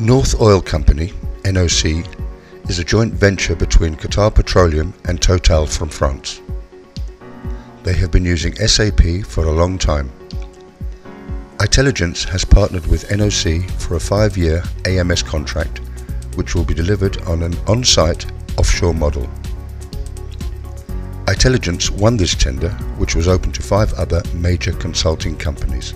North Oil Company, NOC, is a joint venture between Qatar Petroleum and Total from France. They have been using SAP for a long time. Itelligence has partnered with NOC for a five-year AMS contract which will be delivered on an on-site offshore model. Itelligence won this tender which was open to five other major consulting companies.